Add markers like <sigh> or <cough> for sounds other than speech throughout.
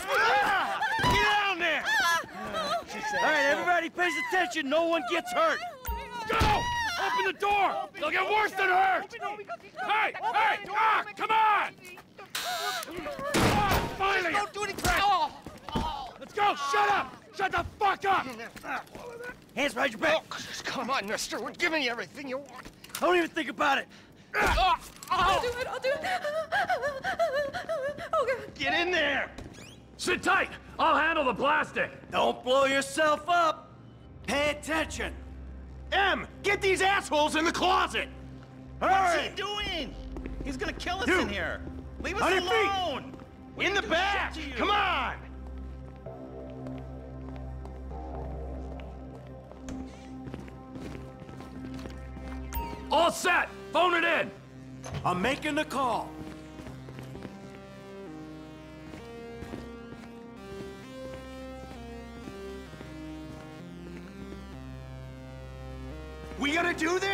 Ah! Get down there! All right, everybody pays attention. No one gets hurt. Go! Open the door! They'll get worse than hurt! Hey! Hey! Ah! Come on! Ah, finally! Don't do any crap. Let's go! Shut up! Shut the fuck up! Hands behind your back. Come on, mister. We're giving you everything you want. I Don't even think about it. I'll do it, I'll do it. Oh, God. Get in there. Sit tight! I'll handle the plastic! Don't blow yourself up. Pay attention. M, get these assholes in the closet. Hurry. What's he doing? He's gonna kill us You. in here. Leave us On your feet. alone. In the back. Come on. All set! Phone it in! I'm making the call.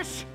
Gotta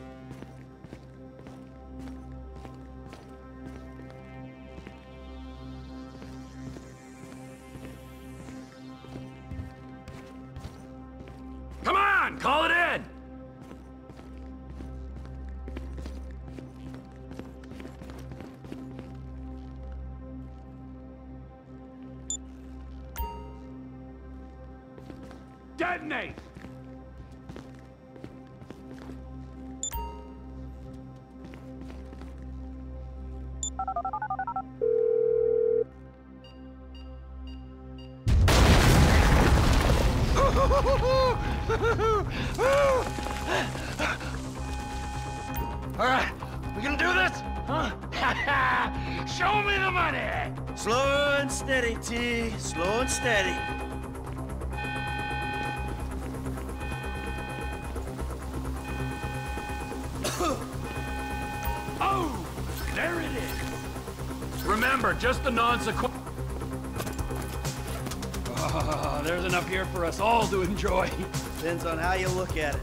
Depends on how you look at it.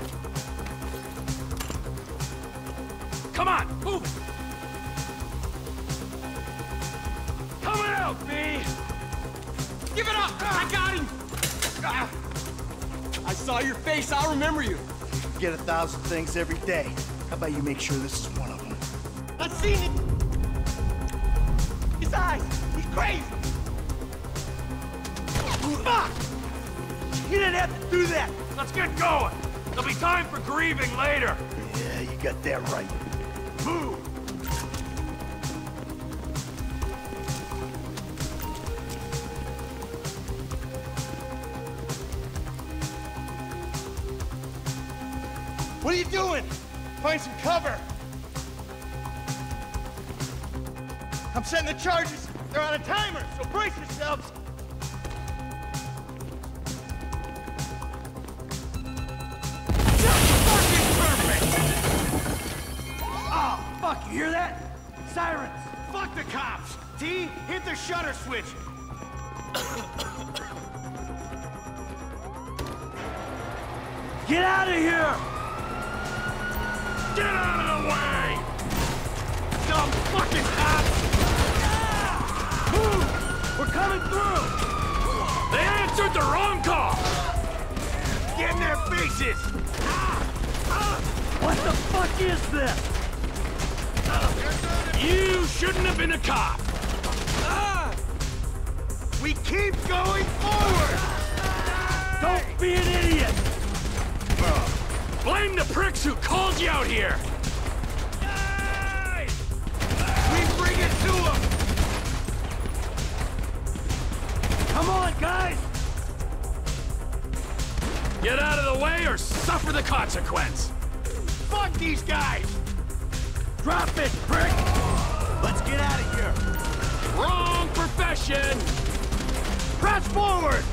Come on, move it! Coming out, B! Give it up. I got him. Ah. I saw your face. I'll remember you. Get a thousand things every day. How about you make sure this is one of them? I've seen it. His eyes. He's crazy. Fuck! You didn't have to do that. Let's get going! There'll be time for grieving later! Yeah, you got that right. Move! What are you doing? Find some cover. I'm setting the charges. They're on a timer, so brace yourselves. Shutter switch. Get out of here! Get out of the way! Dumb fucking cops. Move! We're coming through! They answered the wrong call! Get in their faces. What the fuck is this? You shouldn't have been a cop! We keep going forward. Don't be an idiot! Blame the pricks who called you out here! We bring it to them. Come on, guys! Get out of the way or suffer the consequence! Fuck these guys. Drop it, prick! Let's get out of here! Wrong profession! Press forward!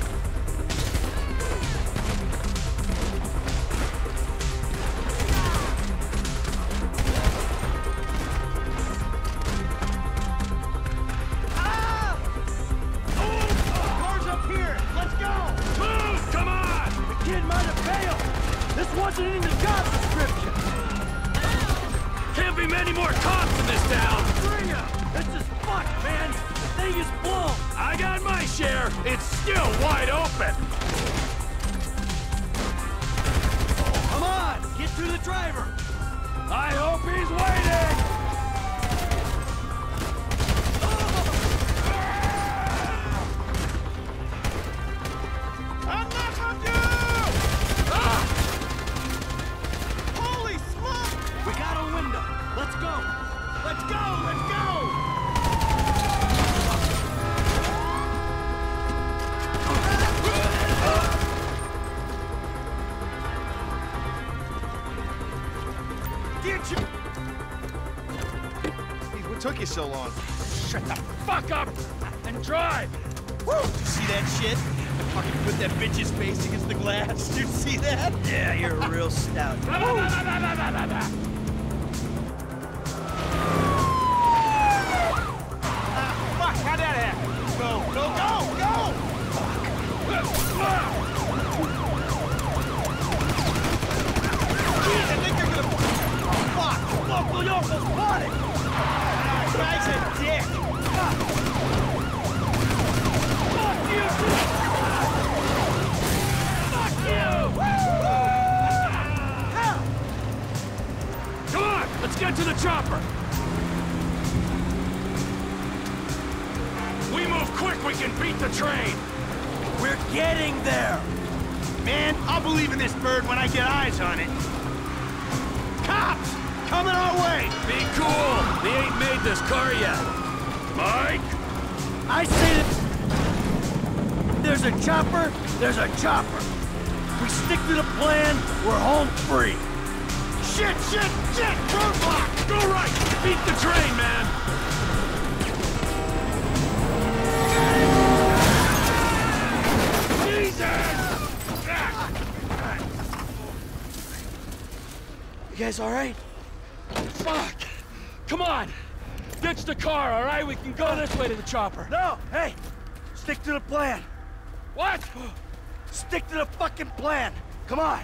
You so long? Shut the fuck up and drive. Woo! See that shit? Fucking put that bitch's face against the glass. <laughs> You see that? Yeah, you're a real stout. <laughs> chopper. We stick to the plan, we're home free. Shit, shit, shit! Roadblock! Go right. Beat the train, man. Jesus! You guys all right? Fuck! Come on! Ditch the car, all right? We can go this way to the chopper. No, hey, stick to the plan. What? Stick to the fucking plan. Come on.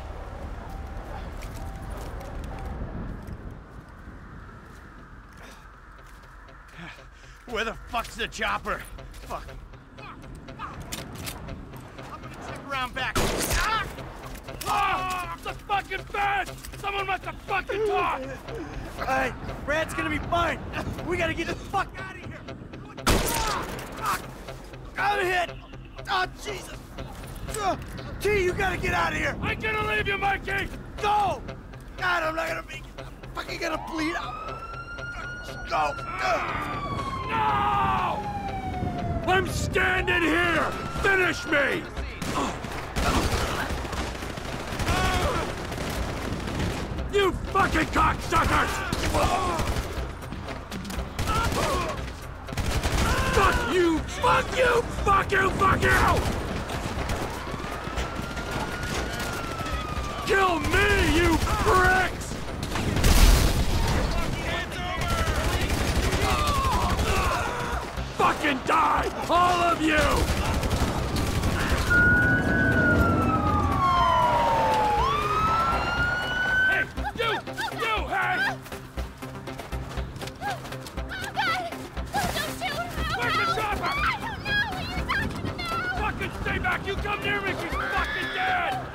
Where the fuck's the chopper? Fuck. I'm gonna check around back. Ah! Oh, the fucking bed! Someone must have fucking talked! All right, Brad's gonna be fine. We gotta get the fuck out of here. Ah, fuck. I'm hit. Oh, Jesus. Uh, T, you gotta get out of here. I'm gonna leave you, Mikey! Go. God, I'm not gonna be I'm fucking gonna bleed out. Go. Uh. No! I'm standing here! Finish me! You fucking cocksuckers! Fuck you! Fuck you! Fuck you! Fuck you! Kill me, you pricks! Fucking die! All of you! Hey, you! You, hey! Where's the chopper? Fucking stay back! You come near me, she's fucking dead!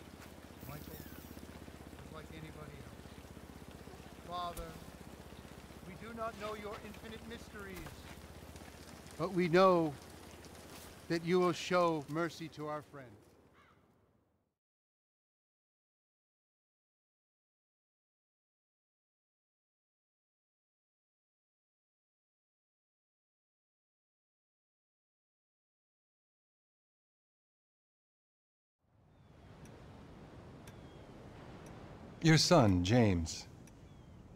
Father. We do not know your infinite mysteries, but we know that you will show mercy to our friend. Your son, James,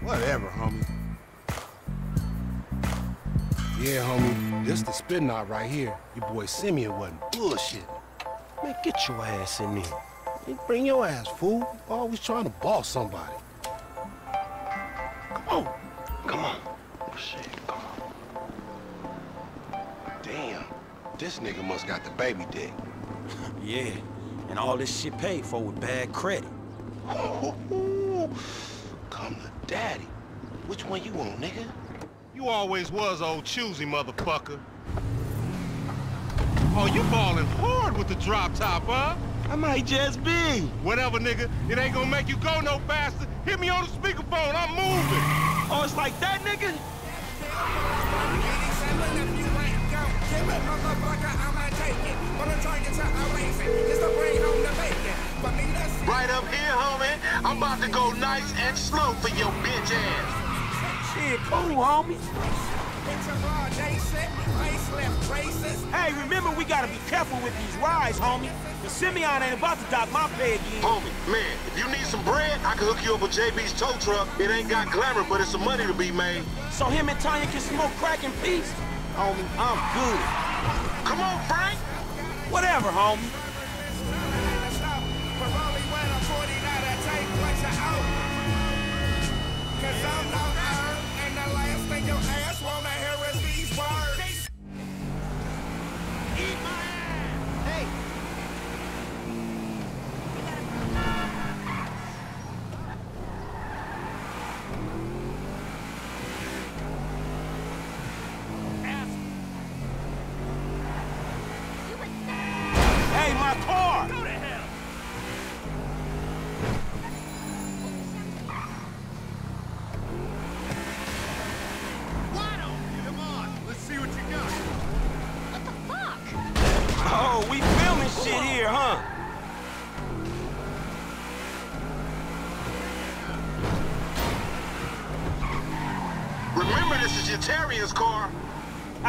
Whatever, homie. Yeah, homie. This the spin knot right here. Your boy Simeon wasn't bullshit. Man, get your ass in there. Hey, bring your ass, fool. Always trying to boss somebody. Come on. Come on. Oh, shit. Come on. Damn. This nigga must got the baby dick. <laughs> Yeah. And all this shit paid for with bad credit. <laughs> <laughs> Come to daddy. Which one you want, nigga? You always was old choosy, motherfucker. Oh, you ballin' hard with the drop top, huh? I might just be. Whatever, nigga. It ain't gonna make you go no faster. Hit me on the speakerphone. I'm moving. Oh, it's like that, nigga? Right up here, homie. I'm about to go nice and slow for your bitch ass. Shit, cool, homie. Hey, remember we gotta be careful with these rides, homie. The Simeon ain't about to dock my pay again. Homie, man, if you need some bread, I can hook you up with JB's tow truck. It ain't got glamour, but it's some money to be made. So him and Tonya can smoke crack in peace? Homie, I'm good. Come on, Frank. Whatever, homie.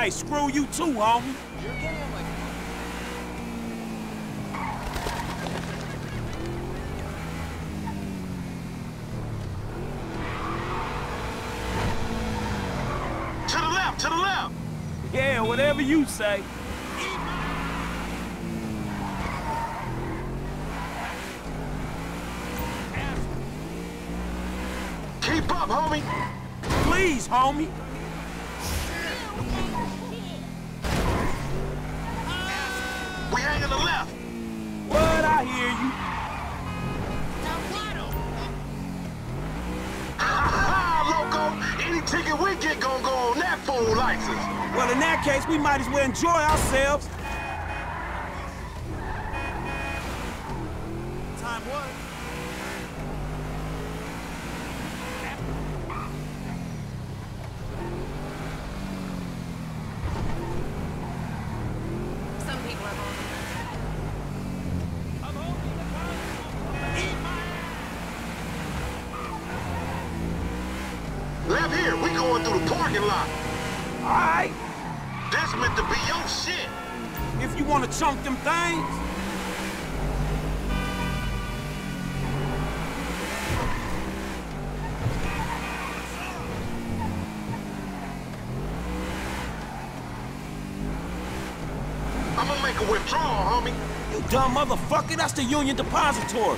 Hey, screw you too, homie. To the left, to the left. Yeah, whatever you say. Keep up, homie. Please, homie. Case, we might as well enjoy ourselves. Time was. Some people are wrong. Left here, we going through the parking lot. All right. This meant to be your shit. If you want to chunk them things. I'm gonna make a withdrawal, homie. You dumb motherfucker, that's the Union Depository.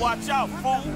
Watch out, fool.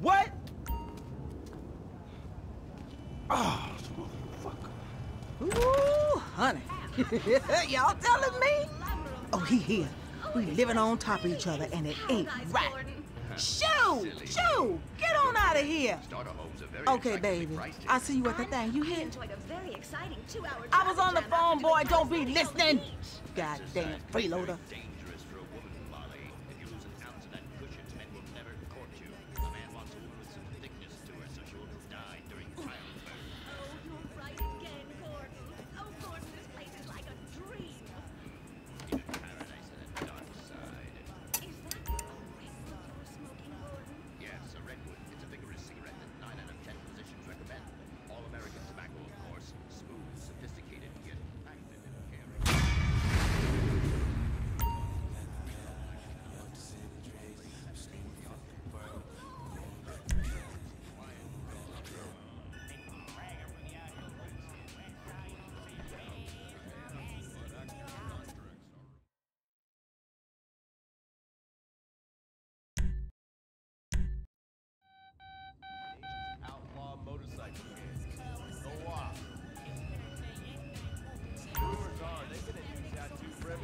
What? Oh, Ooh, honey. <laughs> Y'all telling me? Oh, he here. We living on top of each other, and it ain't right. Shoo! Shoo! Get on out of here. Okay, baby. I'll see you at the thing. You two-hour I was on the phone, boy. Don't be listening. Goddamn freeloader.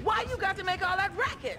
Why you got to make all that racket?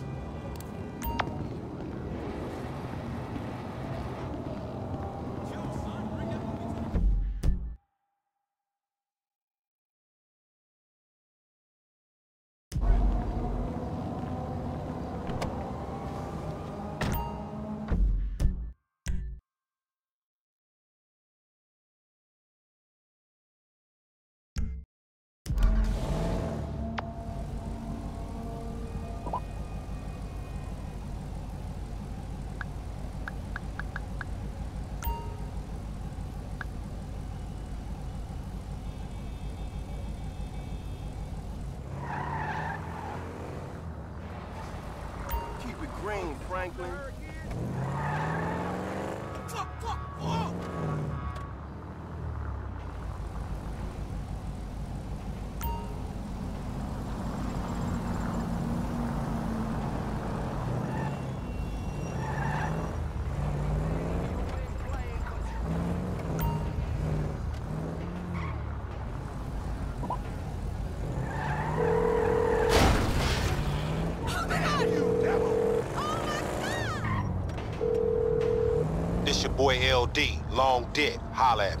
Boy LD, Long Dick. Holla at me.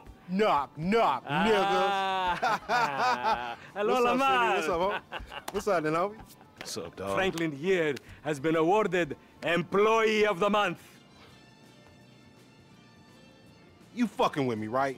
Knock, knock, Ah. <laughs> Hello, What's Lamar. Sidney? What's up, homie? What's up, then, homie? What's up, dog? Franklin here has been awarded Employee of the Month. You fucking with me, right?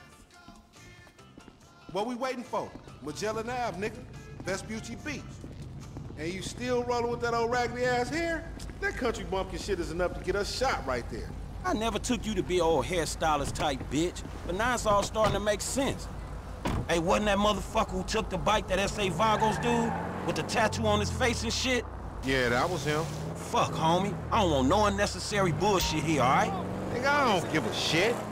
What we waiting for? Magellan Ave, nigga. Vespucci Beach. And you still rolling with that old raggedy ass hair? That country bumpkin shit is enough to get us shot right there. I never took you to be old hairstylist type bitch, but now it's all starting to make sense. Hey, wasn't that motherfucker who took the bike that S.A. Vagos dude? With the tattoo on his face and shit? Yeah, that was him. Fuck, homie. I don't want no unnecessary bullshit here, all right? Nigga, I don't give a shit.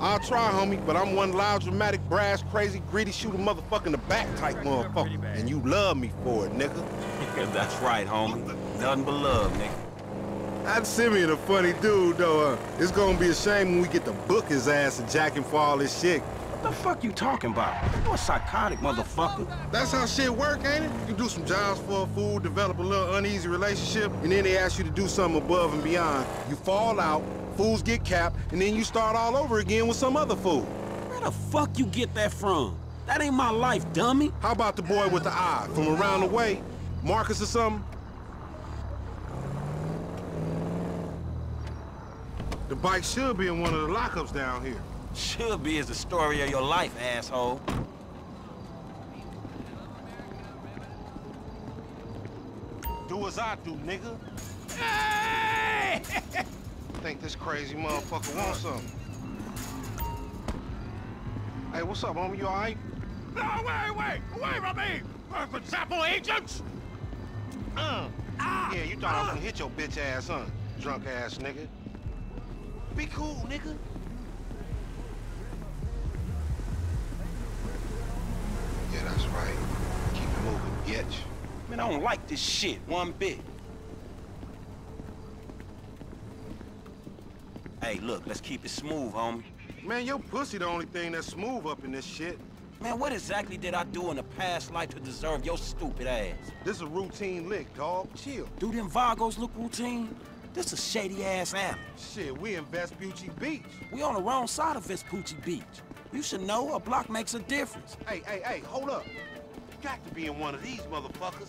I'll try, homie, but I'm one loud, dramatic, brass, crazy, greedy, shoot a motherfucker in the back type motherfucker. And you love me for it, nigga. <laughs> That's right, homie. Nothing but love, nigga. That Simeon a funny dude, though. Uh, it's gonna be a shame when we get to book his ass and jack him for all this shit. What the fuck you talking about? You a psychotic motherfucker. That's how shit work, ain't it? You do some jobs for a fool, develop a little uneasy relationship, and then they ask you to do something above and beyond. You fall out, fools get capped, and then you start all over again with some other fool. Where the fuck you get that from? That ain't my life, dummy. How about the boy with the eye from around the way? Marcus or something? The bike should be in one of the lockups down here. Should be is the story of your life, asshole. Do as I do, nigga. <laughs> Think this crazy motherfucker wants something. Hey, what's up, homie? You all right? No, wait, wait! Away from me! Perfect sample agents! Uh. Ah, yeah, you thought I was uh. gonna hit your bitch ass, huh? Drunk ass nigga. Be cool, nigga. Yeah, that's right. Keep it moving, bitch. Man, I don't like this shit one bit. Hey, look, let's keep it smooth, homie. Man, your pussy the only thing that's smooth up in this shit. Man, what exactly did I do in a past life to deserve your stupid ass? This is a routine lick, dog. Chill. Do them Vagos look routine? This a shady-ass alley. Shit, we in Vespucci Beach. We on the wrong side of Vespucci Beach. You should know a block makes a difference. Hey, hey, hey, hold up. You got to be in one of these motherfuckers.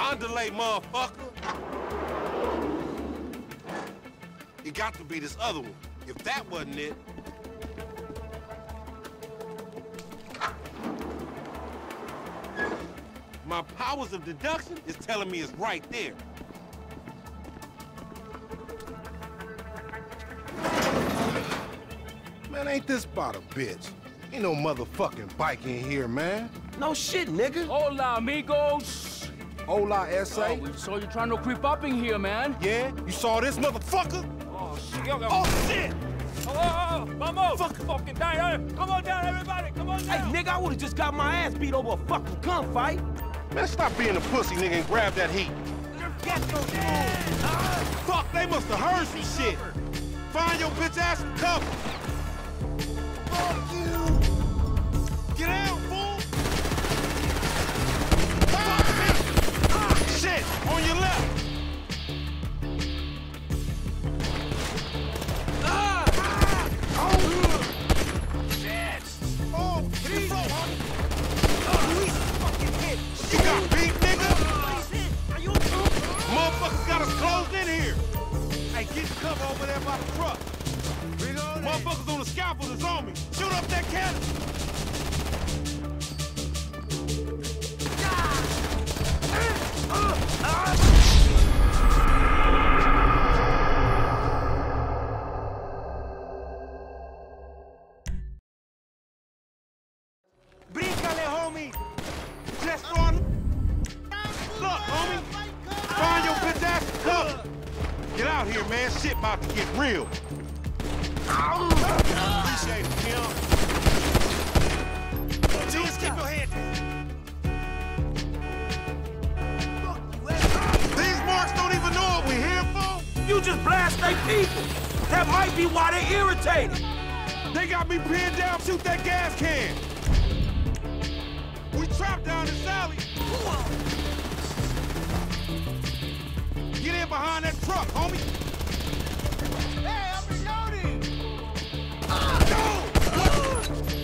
Underlay, motherfucker. It got to be this other one. If that wasn't it, My powers of deduction is telling me it's right there. Man, ain't this about a bitch? Ain't no motherfucking bike in here, man. No shit, nigga. Hola, amigos. Hola, S.A. Oh, we saw you trying to creep up in here, man. Yeah? You saw this motherfucker? Oh, shit. yo, yo. Oh, shit! Oh, oh, oh, oh vamos! Fuck. Fucking down. Come on down, everybody. Come on Hey, down. nigga, I would've just got my ass beat over a fucking gunfight. Man, stop being a pussy, nigga, and grab that heat. Get your Fuck, they must have heard some shit. Find your bitch ass some cover. Fuck you. On your left. Ah. Oh. Shit. Oh, the fucking hit. You got beat, nigga. Motherfuckers got us closed in here. Hey, get cover over there by the truck. Motherfuckers on the scaffold is on me. Shoot up that cannon. Ah! Ah! Blast people. That might be why they irritated. They got me pinned down. Shoot that gas can. We trapped down this alley. Get in behind that truck, homie. Hey, I'm reloading.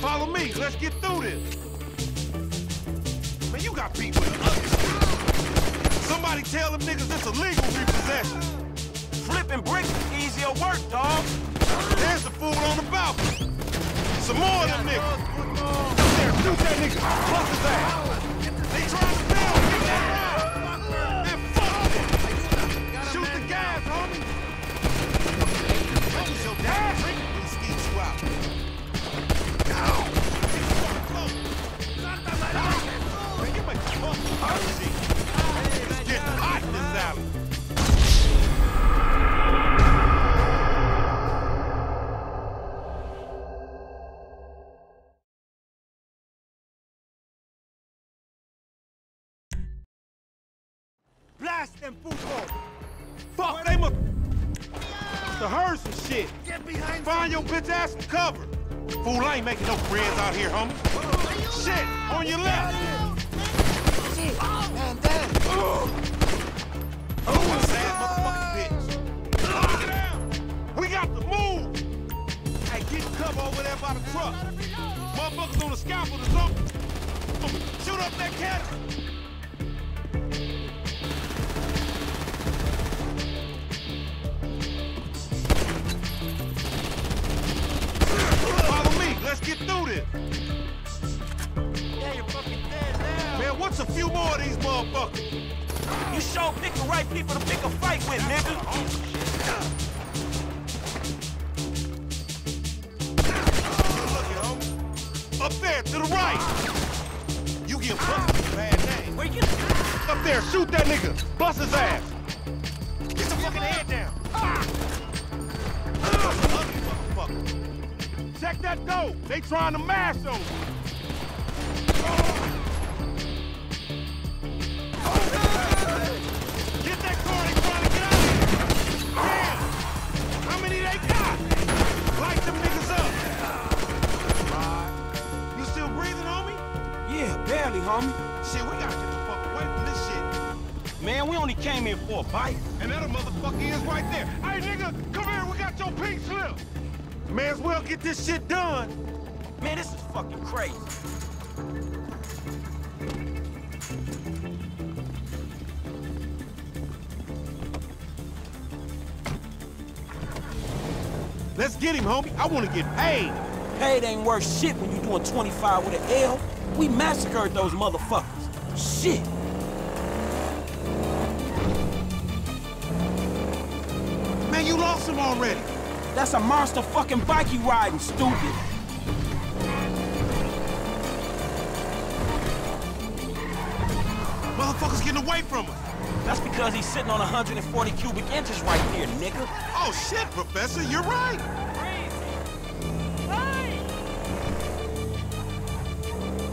Follow me. Let's get through this. Man, you got an. Somebody tell them niggas this illegal repossession. Flipping bricks is easier work, dog. There's the food on the balcony. Some more of them niggas. There, shoot that nigga. Bust his ass. They trying to build. Get that. Then fuck it. Shoot the gas, homie. Homie, so damn drink will skeet you out. It's getting hot in this alley. Football! Fuck, they must to heard some shit. Get behind Find your bitch ass some cover. Fool, I ain't making no friends out here, homie. Shit, on your left. Man down! Oh, sad oh, oh. motherfucking bitch. Lock it down. We got to move. Hey, get cover over there by the truck. Motherfuckers on the scaffold is up. Shoot up that cat. Let's get him, homie. I want to get paid. Paid ain't worth shit when you're doing 25 with an L. We massacred those motherfuckers. Shit. Man, you lost him already. That's a monster fucking bike you riding, stupid. Motherfucker's getting away from us. That's because he's sitting on 140 cubic inches right here, nigga. Oh shit, Professor, you're right.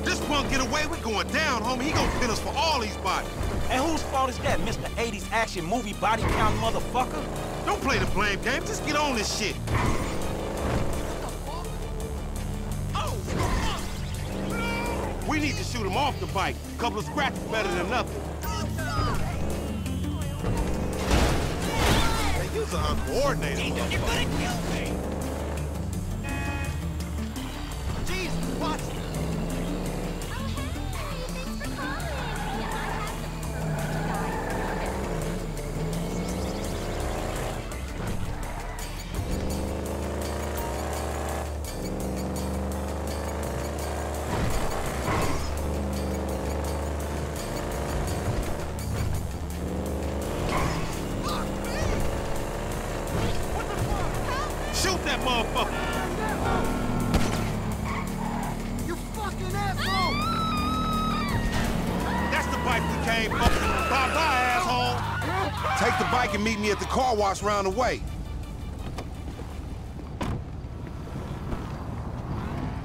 This punk get away, we going down, homie. He gonna pin us for all these bodies. And whose fault is that, Mr. 80s action movie body count motherfucker? Don't play the blame game, just get on this shit. We need to shoot him off the bike. Couple of scratches better than nothing. Hey, you's an uncoordinated motherfucker. Meet me at the car wash round the way.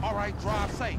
All right, drive safe.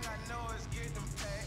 thing I know is getting paid.